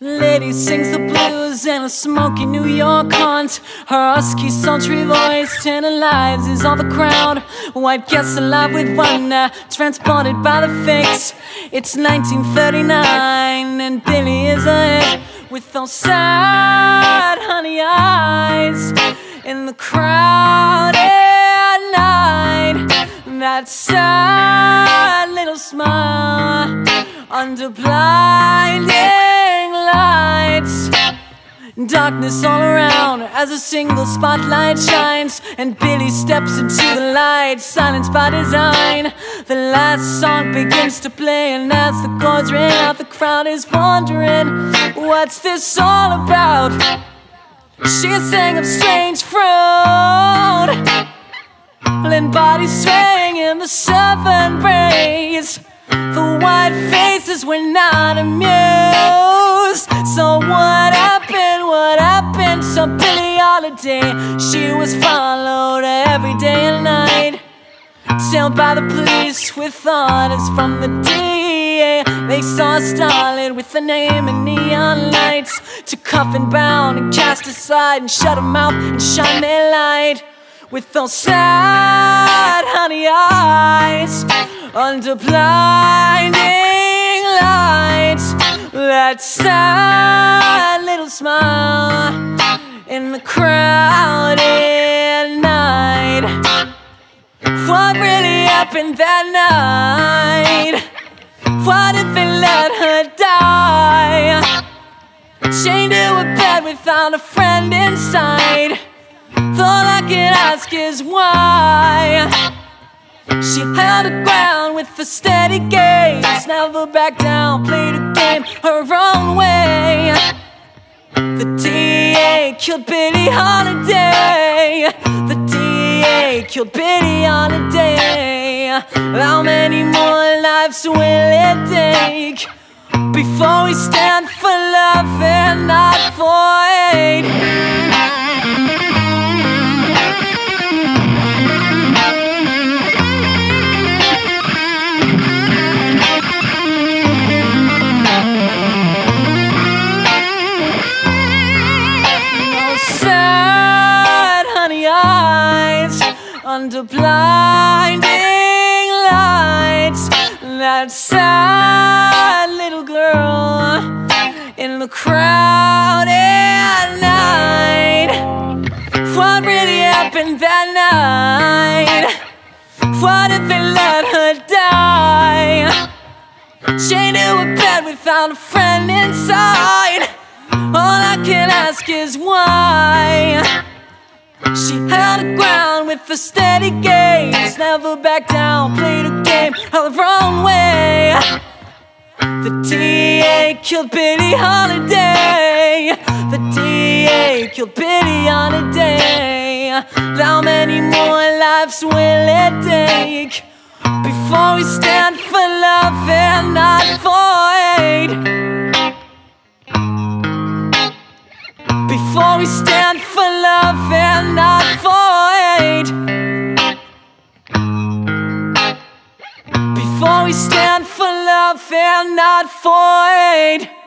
Lady sings the blues in a smoky New York haunt Her husky, sultry voice tantalizes all the crowd. White guests alive with wonder, uh, transported by the fix. It's 1939 and Billie is ahead With those sad honey eyes In the crowd at night. That sad little smile Under blinding Darkness all around as a single spotlight shines And Billie steps into the light, silenced by design. The last song begins to play and as the chords ring out The crowd is wondering, what's this all about? She sang of strange fruit. And bodies swaying in the southern breeze. The white faces were not holiday. She was followed every day and night. Tailed by the police with orders from the DA They saw a starlet with a name in neon lights To cuff and bound and cast aside And shut her mouth and shine their light With those sad honey eyes Under blinding lights. That sad crowded night. What really happened that night? What if they let her die? Chained to a bed without a friend inside. All I can ask is why. She held the ground with a steady gaze, never backed down, played a game her own way. Killed Billie Holiday. The DA killed Billie Holiday. How many more lives will it take before we stand under blinding lights That sad little girl in the crowd at night What really happened that night? What if they let her die? Chained to a bed without a friend inside All I can ask is why she held the ground with a steady gaze Never backed down, played a game. Of her own way The DA killed Billie Holiday. The DA killed Billie Holiday How many more lives will it take Before we stand for love and not love and not hate